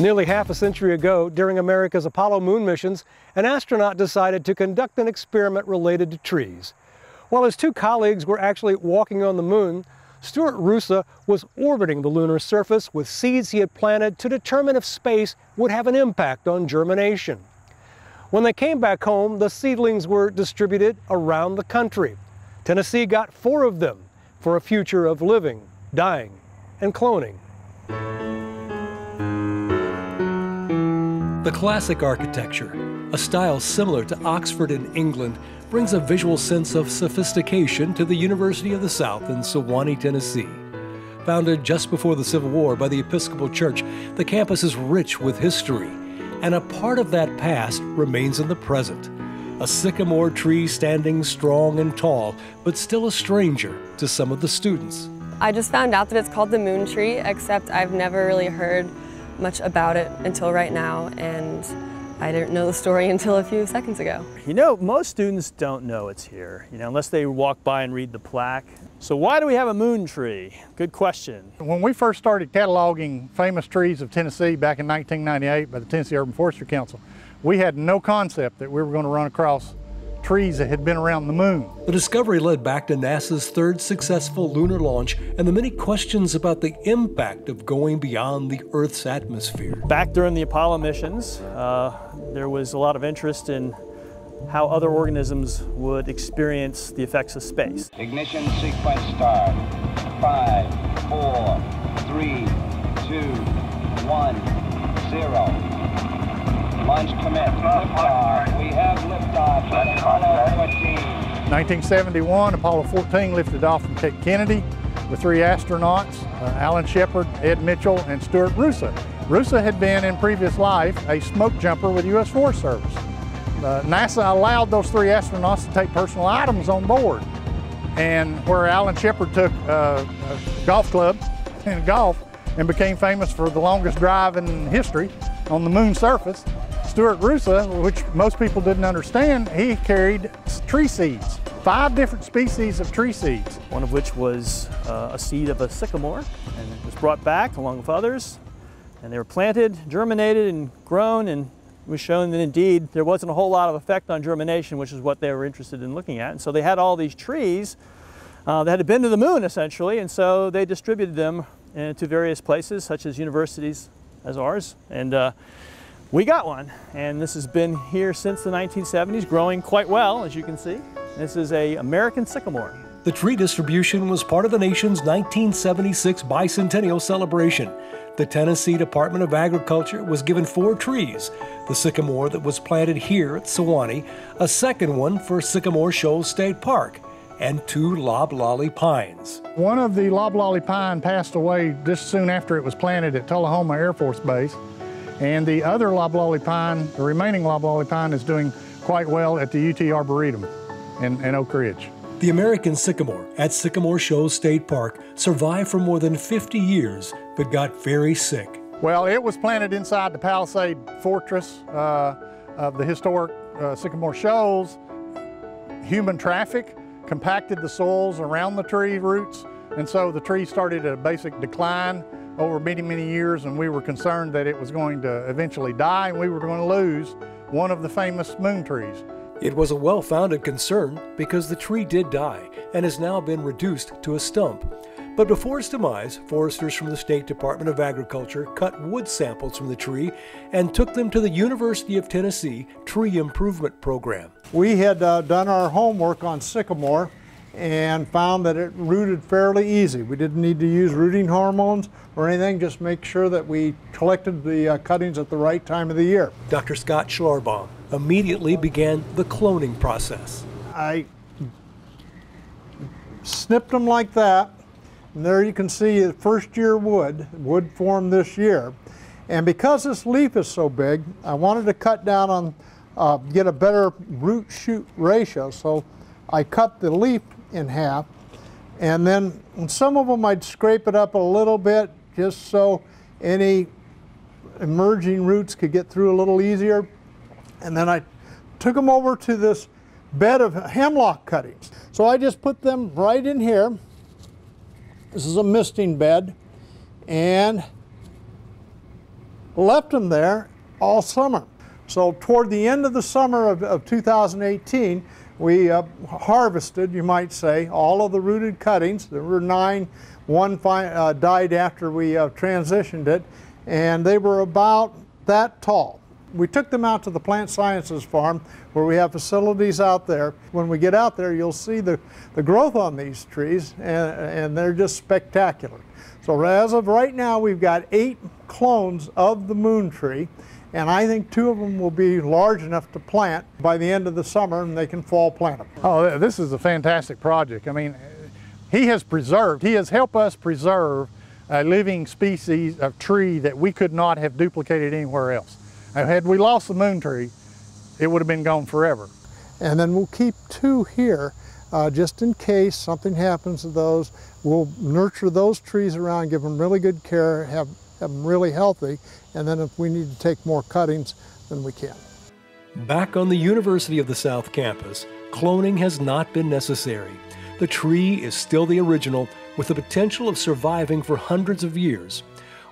Nearly half a century ago, during America's Apollo moon missions, an astronaut decided to conduct an experiment related to trees. While his two colleagues were actually walking on the moon, Stuart Roosa was orbiting the lunar surface with seeds he had planted to determine if space would have an impact on germination. When they came back home, the seedlings were distributed around the country. Tennessee got four of them for a future of living, dying, and cloning. The classic architecture, a style similar to Oxford in England, brings a visual sense of sophistication to the University of the South in Sewanee, Tennessee. Founded just before the Civil War by the Episcopal Church, the campus is rich with history, and a part of that past remains in the present. A sycamore tree standing strong and tall, but still a stranger to some of the students. I just found out that it's called the moon tree, except I've never really heard much about it until right now, and I didn't know the story until a few seconds ago. You know, most students don't know it's here, you know, unless they walk by and read the plaque. So why do we have a moon tree? Good question. When we first started cataloging famous trees of Tennessee back in 1998 by the Tennessee Urban Forestry Council, we had no concept that we were going to run across trees that had been around the moon. The discovery led back to NASA's third successful lunar launch and the many questions about the impact of going beyond the Earth's atmosphere. Back during the Apollo missions, uh, there was a lot of interest in how other organisms would experience the effects of space. Ignition sequence start. Five, four, three, two, one, zero. Launch commit. Liftoff. We have liftoff at Apollo 14. 1971, Apollo 14 lifted off from Cape Kennedy with three astronauts, uh, Alan Shepard, Ed Mitchell, and Stuart Roosa. Roosa had been in previous life a smoke jumper with U.S. Forest Service. Uh, NASA allowed those three astronauts to take personal items on board. And where Alan Shepard took uh, a golf club in golf and became famous for the longest drive in history on the moon surface, Stuart Roosa, which most people didn't understand, he carried tree seeds, five different species of tree seeds. One of which was uh, a seed of a sycamore, and it was brought back along with others, and they were planted, germinated, and grown, and it was shown that indeed there wasn't a whole lot of effect on germination, which is what they were interested in looking at. And so they had all these trees uh, that had been to the moon essentially, and so they distributed them uh, to various places, such as universities as ours. And uh, we got one, and this has been here since the 1970s, growing quite well, as you can see. This is a American sycamore. The tree distribution was part of the nation's 1976 bicentennial celebration. The Tennessee Department of Agriculture was given four trees the sycamore that was planted here at Sewanee, a second one for Sycamore Shoals State Park, and two loblolly pines. One of the loblolly pine passed away just soon after it was planted at Tullahoma Air Force Base. And the other loblolly pine, the remaining loblolly pine is doing quite well at the UT Arboretum in, in Oak Ridge. The American sycamore at Sycamore Shoals State Park survived for more than 50 years, but got very sick. Well, it was planted inside the Palisade Fortress uh, of the historic uh, Sycamore Shoals. Human traffic compacted the soils around the tree roots, and so the tree started a basic decline over many, many years, and we were concerned that it was going to eventually die and we were going to lose one of the famous moon trees. It was a well founded concern because the tree did die and has now been reduced to a stump. But before its demise, foresters from the State Department of Agriculture cut wood samples from the tree and took them to the University of Tennessee Tree Improvement Program. We had uh, done our homework on sycamore and found that it rooted fairly easy. We didn't need to use rooting hormones or anything, just make sure that we collected the uh, cuttings at the right time of the year. Dr. Scott Schlarbaum immediately began the cloning process. I snipped them like that, and there you can see the first year wood, wood formed this year. And because this leaf is so big, I wanted to cut down on, uh, get a better root shoot ratio, so I cut the leaf in half. And then some of them I'd scrape it up a little bit just so any emerging roots could get through a little easier. And then I took them over to this bed of hemlock cuttings. So I just put them right in here. This is a misting bed. And left them there all summer. So toward the end of the summer of, of 2018, we uh, harvested, you might say, all of the rooted cuttings. There were nine. One uh, died after we uh, transitioned it, and they were about that tall. We took them out to the Plant Sciences Farm where we have facilities out there. When we get out there, you'll see the, the growth on these trees, and, and they're just spectacular. So as of right now, we've got eight clones of the moon tree, and I think two of them will be large enough to plant by the end of the summer and they can fall plant them. Oh, this is a fantastic project. I mean, he has preserved, he has helped us preserve a living species of tree that we could not have duplicated anywhere else. Had we lost the moon tree, it would have been gone forever. And then we'll keep two here uh, just in case something happens to those. We'll nurture those trees around, give them really good care, have, have them really healthy, and then if we need to take more cuttings, then we can. Back on the University of the South campus, cloning has not been necessary. The tree is still the original with the potential of surviving for hundreds of years.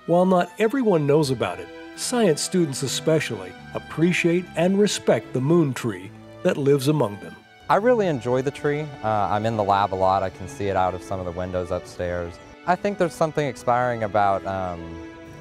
While not everyone knows about it, science students especially appreciate and respect the moon tree that lives among them. I really enjoy the tree. Uh, I'm in the lab a lot. I can see it out of some of the windows upstairs. I think there's something inspiring about um,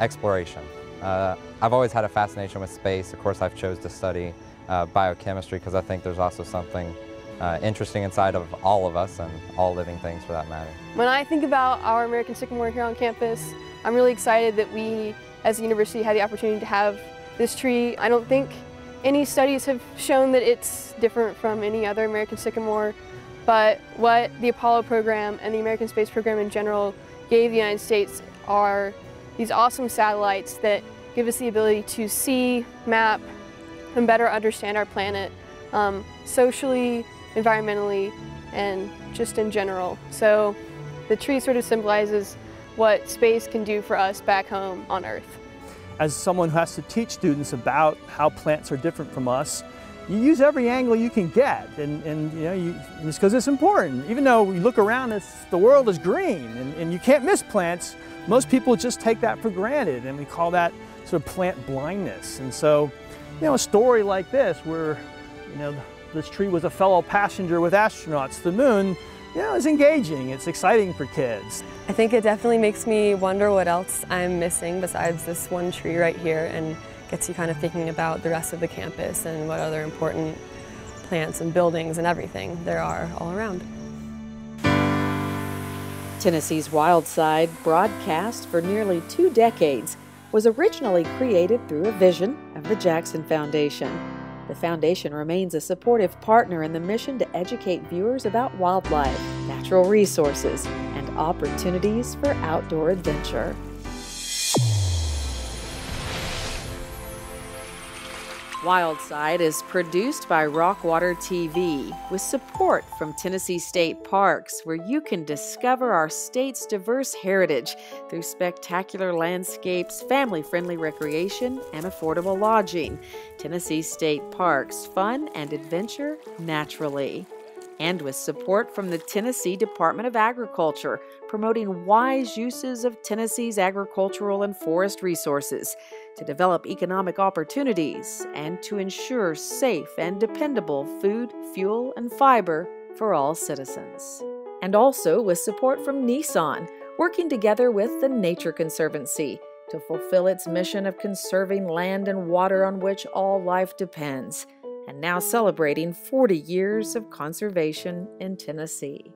exploration. Uh, I've always had a fascination with space. Of course, I've chose to study uh, biochemistry because I think there's also something uh, interesting inside of all of us and all living things for that matter. When I think about our American Sycamore here on campus, I'm really excited that we as a university had the opportunity to have this tree. I don't think any studies have shown that it's different from any other American sycamore, but what the Apollo program and the American Space Program in general gave the United States are these awesome satellites that give us the ability to see, map, and better understand our planet um, socially, environmentally, and just in general. So the tree sort of symbolizes what space can do for us back home on Earth. As someone who has to teach students about how plants are different from us, you use every angle you can get, and, and you know, you, it's because it's important. Even though you look around, it's, the world is green, and, and you can't miss plants, most people just take that for granted, and we call that sort of plant blindness. And so, you know, a story like this, where, you know, this tree was a fellow passenger with astronauts the moon, you know, it's engaging, it's exciting for kids. I think it definitely makes me wonder what else I'm missing besides this one tree right here and gets you kind of thinking about the rest of the campus and what other important plants and buildings and everything there are all around. Tennessee's Wild Side, broadcast for nearly two decades, was originally created through a vision of the Jackson Foundation. The Foundation remains a supportive partner in the mission to educate viewers about wildlife, natural resources, and opportunities for outdoor adventure. Wildside is produced by Rockwater TV with support from Tennessee State Parks, where you can discover our state's diverse heritage through spectacular landscapes, family friendly recreation, and affordable lodging. Tennessee State Parks, fun and adventure naturally. And with support from the Tennessee Department of Agriculture, promoting wise uses of Tennessee's agricultural and forest resources to develop economic opportunities and to ensure safe and dependable food, fuel, and fiber for all citizens. And also with support from Nissan, working together with the Nature Conservancy to fulfill its mission of conserving land and water on which all life depends, and now celebrating 40 years of conservation in Tennessee.